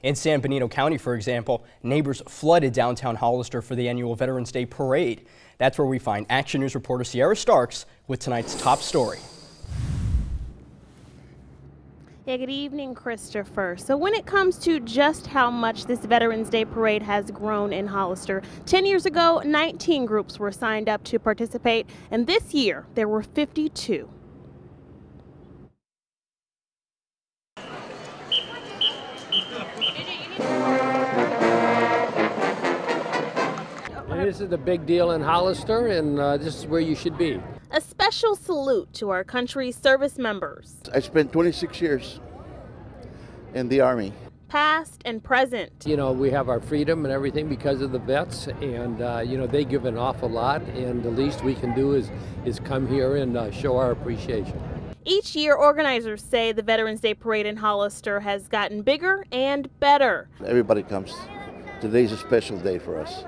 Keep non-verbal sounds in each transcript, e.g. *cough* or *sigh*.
In San Benito County, for example, neighbors flooded downtown Hollister for the annual Veterans Day Parade. That's where we find Action News reporter Sierra Starks with tonight's top story. Yeah, good evening, Christopher. So, when it comes to just how much this Veterans Day parade has grown in Hollister, 10 years ago, 19 groups were signed up to participate, and this year there were 52. This is a big deal in Hollister, and uh, this is where you should be. A special salute to our country's service members, I spent 26 years in the Army. past and present. You know, we have our freedom and everything because of the vets, and uh, you know they give an awful lot, and the least we can do is is come here and uh, show our appreciation. Each year, organizers say the Veterans Day parade in Hollister has gotten bigger and better. Everybody comes. Today's a special day for us.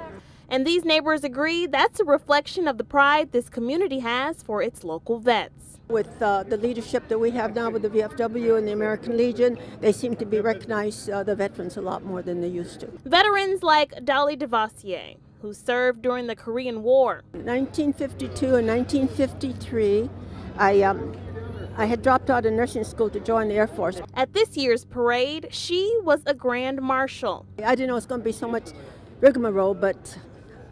And these neighbors agree that's a reflection of the pride this community has for its local vets. With uh, the leadership that we have now with the VFW and the American Legion, they seem to be recognize uh, the veterans a lot more than they used to. Veterans like Dolly De Vasier, who served during the Korean War. In 1952 and 1953, I, um, I had dropped out of nursing school to join the Air Force. At this year's parade, she was a grand marshal. I didn't know it was going to be so much rigmarole, but,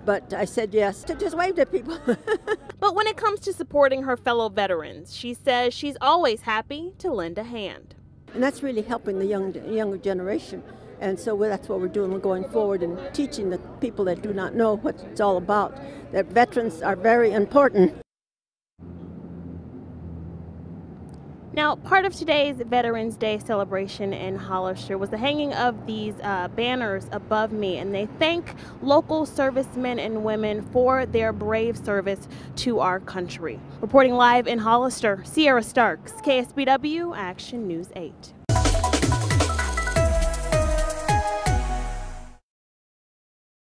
but I said yes to just wave at people. *laughs* But when it comes to supporting her fellow veterans, she says she's always happy to lend a hand. and that's really helping the young, younger generation. And so that's what we're doing. We're going forward and teaching the people that do not know what it's all about that veterans are very important. Now, part of today's Veterans Day celebration in Hollister was the hanging of these uh, banners above me, and they thank local servicemen and women for their brave service to our country. Reporting live in Hollister, Sierra Starks, KSBW Action News 8.